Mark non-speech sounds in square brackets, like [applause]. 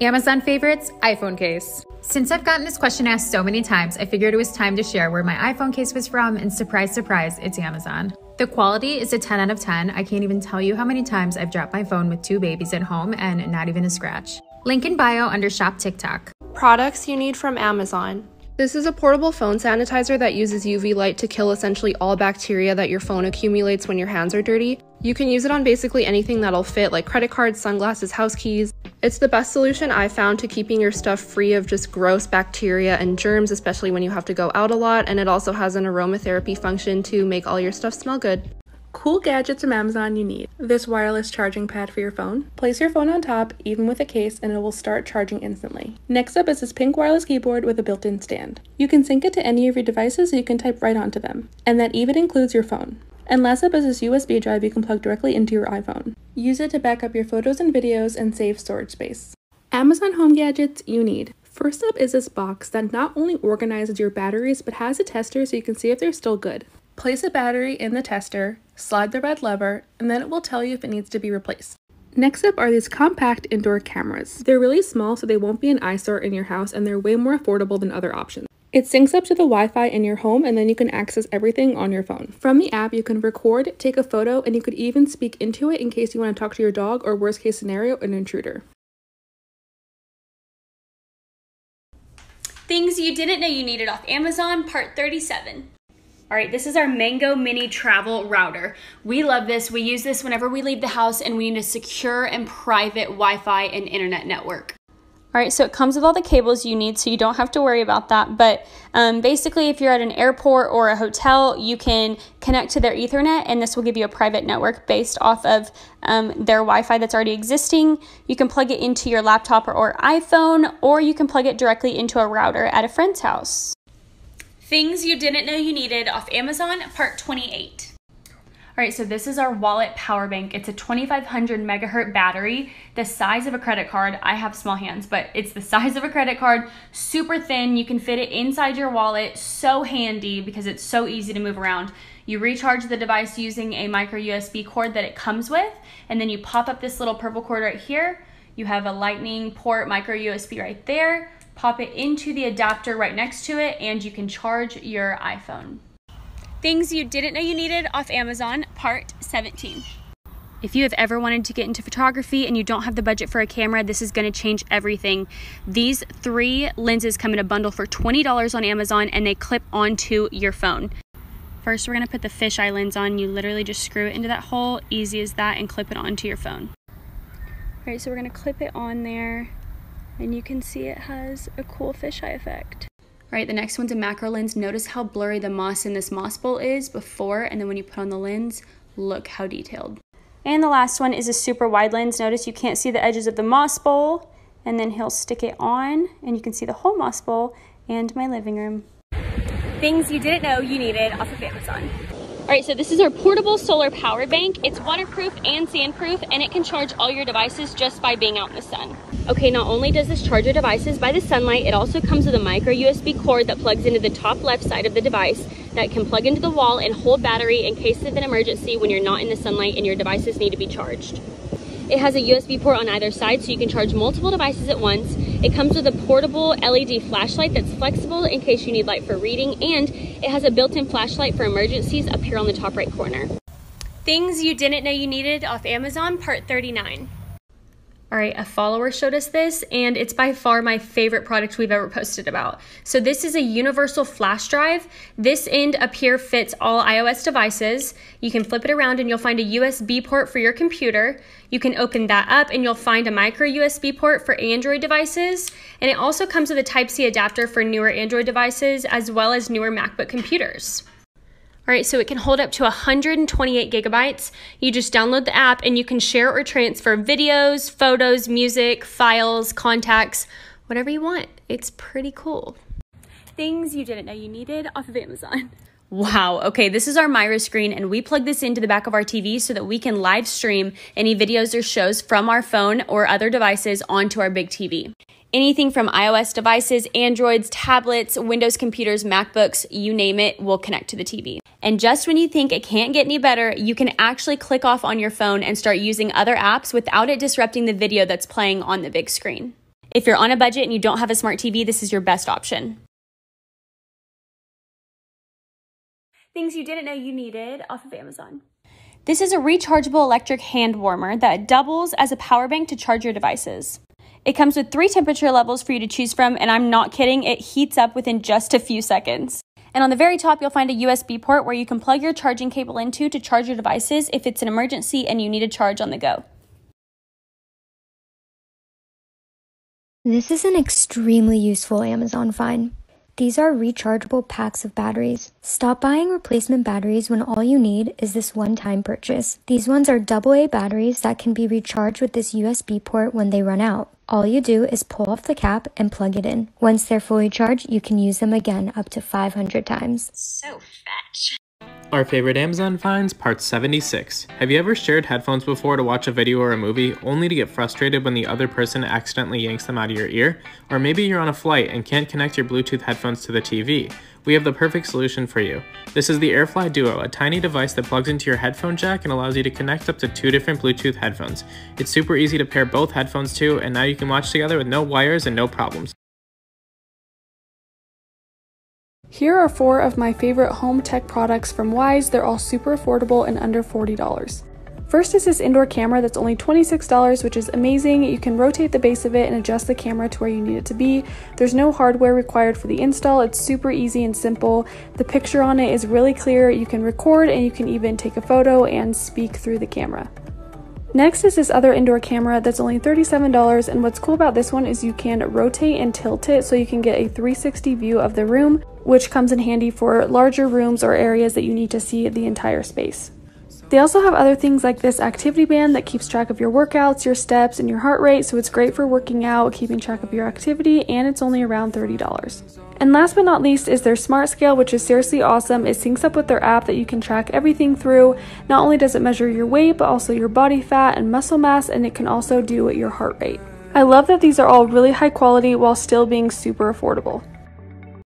Amazon favorites, iPhone case. Since I've gotten this question asked so many times, I figured it was time to share where my iPhone case was from, and surprise, surprise, it's Amazon. The quality is a 10 out of 10. I can't even tell you how many times I've dropped my phone with two babies at home and not even a scratch. Link in bio under Shop TikTok. Products you need from Amazon. This is a portable phone sanitizer that uses UV light to kill essentially all bacteria that your phone accumulates when your hands are dirty. You can use it on basically anything that'll fit, like credit cards, sunglasses, house keys. It's the best solution I've found to keeping your stuff free of just gross bacteria and germs, especially when you have to go out a lot, and it also has an aromatherapy function to make all your stuff smell good. Cool gadgets from Amazon you need. This wireless charging pad for your phone. Place your phone on top, even with a case, and it will start charging instantly. Next up is this pink wireless keyboard with a built-in stand. You can sync it to any of your devices so you can type right onto them. And that even includes your phone. And last up is this USB drive you can plug directly into your iPhone. Use it to back up your photos and videos and save storage space. Amazon home gadgets you need. First up is this box that not only organizes your batteries but has a tester so you can see if they're still good. Place a battery in the tester, slide the red lever, and then it will tell you if it needs to be replaced. Next up are these compact indoor cameras. They're really small so they won't be an eyesore in your house and they're way more affordable than other options. It syncs up to the Wi-Fi in your home and then you can access everything on your phone. From the app, you can record, take a photo, and you could even speak into it in case you want to talk to your dog or worst case scenario, an intruder. Things you didn't know you needed off Amazon, part 37. All right, this is our Mango Mini Travel Router. We love this. We use this whenever we leave the house and we need a secure and private Wi-Fi and internet network. All right, so it comes with all the cables you need, so you don't have to worry about that. But um, basically, if you're at an airport or a hotel, you can connect to their Ethernet, and this will give you a private network based off of um, their Wi Fi that's already existing. You can plug it into your laptop or, or iPhone, or you can plug it directly into a router at a friend's house. Things you didn't know you needed off Amazon, part 28. All right, so this is our wallet power bank. It's a 2500 megahertz battery, the size of a credit card. I have small hands, but it's the [laughs] size of a credit card, super thin. You can fit it inside your wallet, so handy because it's so easy to move around. You recharge the device using a micro USB cord that it comes with, and then you pop up this little purple cord right here. You have a lightning port micro USB right there pop it into the adapter right next to it, and you can charge your iPhone. Things you didn't know you needed off Amazon, part 17. If you have ever wanted to get into photography and you don't have the budget for a camera, this is going to change everything. These three lenses come in a bundle for $20 on Amazon and they clip onto your phone. First, we're going to put the fisheye lens on. You literally just screw it into that hole, easy as that, and clip it onto your phone. All right, so we're going to clip it on there and you can see it has a cool fisheye effect. Right, the next one's a macro lens. Notice how blurry the moss in this moss bowl is before, and then when you put on the lens, look how detailed. And the last one is a super wide lens. Notice you can't see the edges of the moss bowl, and then he'll stick it on, and you can see the whole moss bowl and my living room. Things you didn't know you needed off of Amazon. All right, so this is our portable solar power bank. It's waterproof and sandproof, and it can charge all your devices just by being out in the sun. Okay, not only does this charge your devices by the sunlight, it also comes with a micro USB cord that plugs into the top left side of the device that can plug into the wall and hold battery in case of an emergency when you're not in the sunlight and your devices need to be charged. It has a USB port on either side so you can charge multiple devices at once. It comes with a portable LED flashlight that's flexible in case you need light for reading, and it has a built-in flashlight for emergencies up here on the top right corner. Things you didn't know you needed off Amazon, part 39. All right, a follower showed us this, and it's by far my favorite product we've ever posted about. So, this is a universal flash drive. This end up here fits all iOS devices. You can flip it around and you'll find a USB port for your computer. You can open that up and you'll find a micro USB port for Android devices. And it also comes with a Type C adapter for newer Android devices as well as newer MacBook computers. All right, so it can hold up to 128 gigabytes. You just download the app and you can share or transfer videos, photos, music, files, contacts, whatever you want. It's pretty cool. Things you didn't know you needed off of Amazon. [laughs] Wow, okay, this is our MiraScreen, and we plug this into the back of our TV so that we can live stream any videos or shows from our phone or other devices onto our big TV. Anything from iOS devices, Androids, tablets, Windows computers, MacBooks, you name it, will connect to the TV. And just when you think it can't get any better, you can actually click off on your phone and start using other apps without it disrupting the video that's playing on the big screen. If you're on a budget and you don't have a smart TV, this is your best option. Things you didn't know you needed off of Amazon. This is a rechargeable electric hand warmer that doubles as a power bank to charge your devices. It comes with three temperature levels for you to choose from, and I'm not kidding, it heats up within just a few seconds. And on the very top, you'll find a USB port where you can plug your charging cable into to charge your devices if it's an emergency and you need a charge on the go. This is an extremely useful Amazon find. These are rechargeable packs of batteries. Stop buying replacement batteries when all you need is this one-time purchase. These ones are AA batteries that can be recharged with this USB port when they run out. All you do is pull off the cap and plug it in. Once they're fully charged, you can use them again up to 500 times. So fetch. Our favorite Amazon finds, part 76. Have you ever shared headphones before to watch a video or a movie, only to get frustrated when the other person accidentally yanks them out of your ear? Or maybe you're on a flight and can't connect your Bluetooth headphones to the TV. We have the perfect solution for you. This is the AirFly Duo, a tiny device that plugs into your headphone jack and allows you to connect up to two different Bluetooth headphones. It's super easy to pair both headphones to, and now you can watch together with no wires and no problems. Here are four of my favorite home tech products from Wyze. They're all super affordable and under $40. First is this indoor camera that's only $26, which is amazing. You can rotate the base of it and adjust the camera to where you need it to be. There's no hardware required for the install. It's super easy and simple. The picture on it is really clear. You can record and you can even take a photo and speak through the camera. Next is this other indoor camera that's only $37 and what's cool about this one is you can rotate and tilt it so you can get a 360 view of the room which comes in handy for larger rooms or areas that you need to see the entire space. They also have other things like this activity band that keeps track of your workouts, your steps, and your heart rate, so it's great for working out, keeping track of your activity, and it's only around $30. And last but not least is their smart scale, which is seriously awesome. It syncs up with their app that you can track everything through. Not only does it measure your weight, but also your body fat and muscle mass, and it can also do your heart rate. I love that these are all really high quality while still being super affordable.